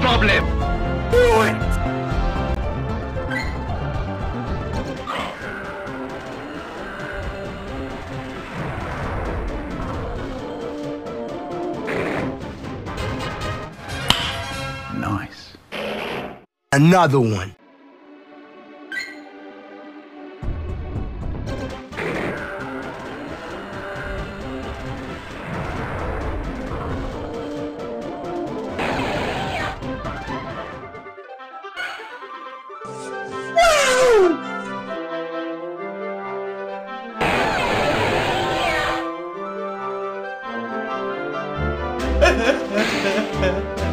problem. Do it. Nice. Another one. Wow! Ha ha ha ha!